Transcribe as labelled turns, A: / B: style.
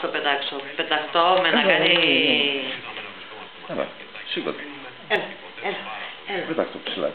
A: το πετάξω. Πεταχτώ με να κάνει...
B: Έλα, σήκω.
A: Έλα, έλα, έλα.
B: Ψηλά.